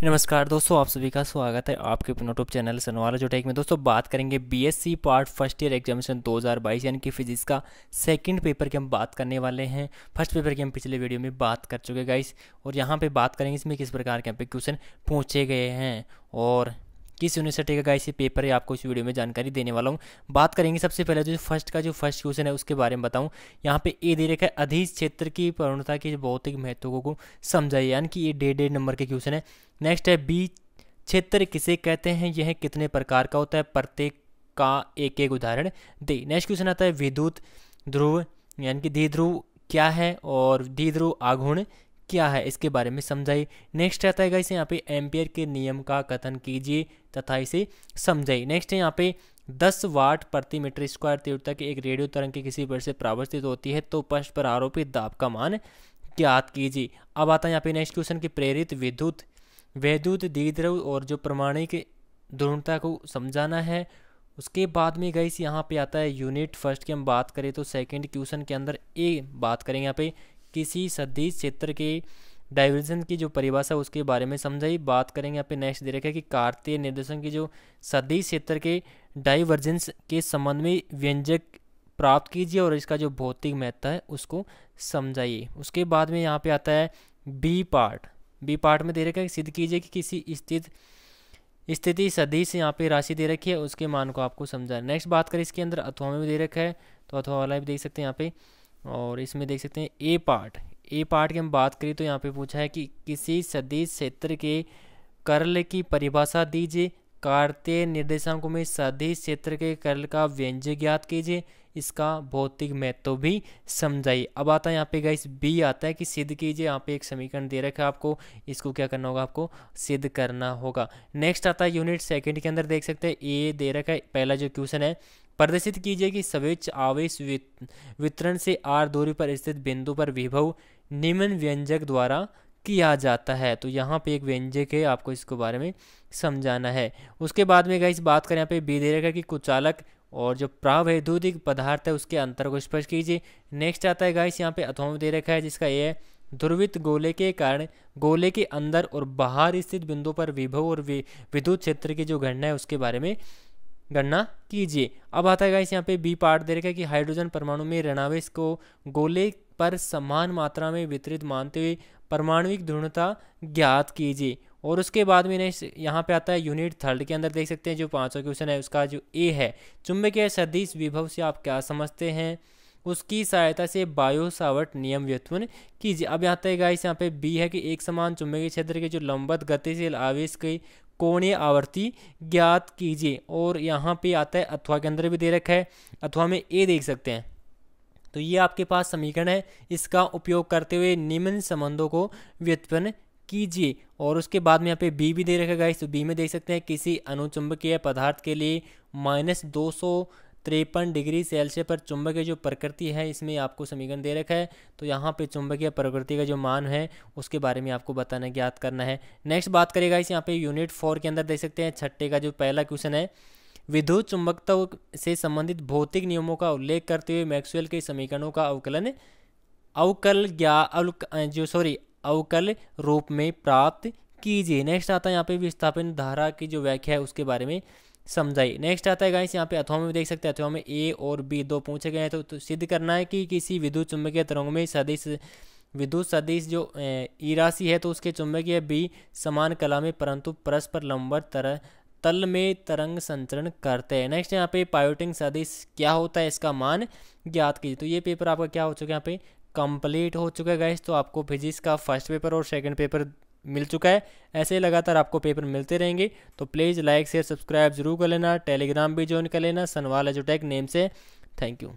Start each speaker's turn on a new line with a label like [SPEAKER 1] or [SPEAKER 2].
[SPEAKER 1] नमस्कार दोस्तों, आप सभी का स्वागत है आपके अपने यूट्यूब चैनल सनवाला जो टेक में। दोस्तों, बात करेंगे BSc part first year examination 2022 यानी कि फिजिक्स का सेकंड पेपर की हम बात करने वाले हैं। फ़र्स्ट पेपर की हम पिछले वीडियो में बात कर चुके गाइस और यहाँ पे बात करेंगे इसमें किस प्रकार के यहाँ पे क्वेश्चन पूछे गए हैं। और किस यूनिवर्सिटी का गाइस ये पेपर है, आपको इस वीडियो में जानकारी देने वाला हूँ। बात करेंगे सबसे पहले जो फ़र्स्ट का जो फ़र्स्ट क्वेश्चन है, उसके बारे में बताऊँ। यहाँ पे ए दे रखा है, अधीश क्षेत्र की पूर्णता के भौतिक महत्व को समझाइए, यानी कि ये डेढ़ डेढ़ नंबर के क्वेश्चन है। नेक्स्ट है बी क्षेत्र किसे कहते हैं, यह कितने प्रकार का होता है, प्रत्येक का एक एक उदाहरण दे। नेक्स्ट क्वेश्चन आता है, विद्युत ध्रुव, यानी कि ध्रुव क्या है, और ध्रुव आघूर्ण क्या है इसके बारे में समझाइए। नेक्स्ट आता है गाइस यहाँ पे एम्पियर के नियम का कथन कीजिए तथा इसे समझाइए। नेक्स्ट है यहाँ पे 10 वाट प्रति मीटर स्क्वायर तीव्रता की एक रेडियो तरंग की किसी पर से प्रावर्तित होती है तो पृष्ठ पर आरोपित दाब का मान ज्ञात कीजिए। अब आता है यहाँ पे नेक्स्ट क्वेश्चन की प्रेरित विद्युत। वैद्युत द्विद्रव और जो प्रमाणिक ध्रुवता को समझाना है, उसके बाद में गई यहाँ पे आता है यूनिट फ़र्स्ट की हम बात करें तो सेकंड क्वेश्चन के अंदर ए बात करेंगे यहाँ पे। किसी सदिश क्षेत्र के डाइवर्जन की जो परिभाषा, उसके बारे में समझाई। बात करेंगे यहाँ पे नेक्स्ट दे रखा है कि कार्तीय निर्देशन की जो सदिश क्षेत्र के डाइवर्जेंस के संबंध में व्यंजक प्राप्त कीजिए और इसका जो भौतिक महत्व है, उसको समझाइए। उसके बाद में यहाँ पे आता है बी पार्ट बी पार्ट में दे रखा है सिद्ध कीजिए कि किसी स्थित, स्थिति सदी से यहाँ पे राशि दे रखी है, उसके मान को आपको समझा नेक्स्ट बात करें, इसके अंदर अथवा में भी दे रखा है तो अथवा वाला भी देख सकते हैं यहाँ पे। और इसमें देख सकते हैं ए पार्ट ए पार्ट की हम बात करें तो यहाँ पे पूछा है कि किसी सदिश क्षेत्र के कर्ल की परिभाषा दीजिए, कार्तीय निर्देशांकों में सदिश क्षेत्र के कर्ल का व्यंजक ज्ञात कीजिए, इसका भौतिक महत्व भी समझाइए। अब आता है यहाँ पे गाइस बी आता है कि सिद्ध कीजिए, यहाँ पे एक समीकरण दे रखा है आपको, इसको क्या करना होगा आपको, सिद्ध करना होगा। नेक्स्ट आता है यूनिट सेकंड के अंदर देख सकते हैं ए दे रखा है, पहला जो क्वेश्चन है प्रदर्शित कीजिए कि सवेच आवेश वितरण से आर दूरी पर स्थित बिंदु पर विभव निम्न व्यंजक द्वारा किया जाता है। तो यहाँ पे एक व्यंजक है, आपको इसके बारे में समझाना है। उसके बाद में इस बात करें यहाँ पे बी दे रखा कि कुचालक और जो प्रावैद्युतिक पदार्थ है, उसके अंतर को स्पष्ट कीजिए। नेक्स्ट आता है गाइस यहाँ पे अथवा दे रखा है, जिसका ये है, ध्रुवित गोले के कारण गोले के अंदर और बाहर स्थित बिंदु पर विभव और विद्युत क्षेत्र की जो घटना है, उसके बारे में गणना कीजिए। अब आता है गाइस यहाँ पे बी पार्ट दे रखा है कि हाइड्रोजन परमाणु में ऋणावेश को गोले पर समान मात्रा में वितरित मानते हुए परमाणुविक ध्रुवता ज्ञात कीजिए। और उसके बाद में नेक्स्ट यहाँ पे आता है यूनिट थर्ड के अंदर देख सकते हैं जो पांचवा क्वेश्चन है, उसका जो ए है। चुंबकीय सदिश विभव से आप क्या समझते हैं? उसकी सहायता से बायो सावर्ट नियम व्युत्पन्न कीजिए। अब यहाँ तक गाइस यहाँ पे बी है कि एक समान चुंबकीय क्षेत्र के जो लंबत गतिशील आवेश की कोणीय आवर्ती ज्ञात कीजिए। और यहाँ पे आता है, अथवा के अंदर भी दे रखा है, अथवा में ए देख सकते हैं। तो ये आपके पास समीकरण है। इसका उपयोग करते हुए निम्न संबंधों को व्युत्पन्न कीजिए। और उसके बाद में यहाँ पे बी भी दे रखा है तो बी में देख सकते हैं, किसी अनुचुंबकीय पदार्थ के लिए माइनस दो सौ तिरपन डिग्री सेल्सियस पर चुंबकीय जो प्रकृति है, इसमें आपको समीकरण दे रखा है। तो यहाँ पे चुंबकीय प्रकृति का जो मान है, उसके बारे में आपको बताना, ज्ञात करना है। नेक्स्ट बात करेगा इस यहाँ पे यूनिट फोर के अंदर देख सकते हैं, छठे का जो पहला क्वेश्चन है। विद्युत चुंबकत्व से संबंधित भौतिक नियमों का उल्लेख करते हुए मैक्सवेल के समीकरणों का अवकलन अवकल ज्ञा जो सॉरी, अवकल रूप में प्राप्त कीजिए। नेक्स्ट आता है यहाँ पे विस्थापन धारा की जो व्याख्या है, उसके बारे में। समझाइए। नेक्स्ट आता है गाइस यहाँ पे अथवा में देख सकते हैं अथवा में ए और बी दो पूछे गए हैं तो, तो सिद्ध करना है कि किसी विद्युत चुंबकीय तरंग में सदिश विद्युत सदिश जो ई राशि है तो उसके चुंबकीय बी समान कला में परंतु परस्पर लंबर तरह तल में तरंग संचरण करते हैं। नेक्स्ट यहाँ पे पायोटिंग सदिश क्या होता है इसका मान ज्ञात कीजिए। तो ये पेपर आपका क्या हो चुका है यहाँ पे कंप्लीट हो चुका है गाइस तो आपको फिजिक्स का फ़र्स्ट पेपर और सेकंड पेपर मिल चुका है। ऐसे ही लगातार आपको पेपर मिलते रहेंगे। तो प्लीज़ लाइक शेयर सब्सक्राइब ज़रूर कर लेना। टेलीग्राम भी ज्वाइन कर लेना। सनवाल एजोटेक नेम से। Thank you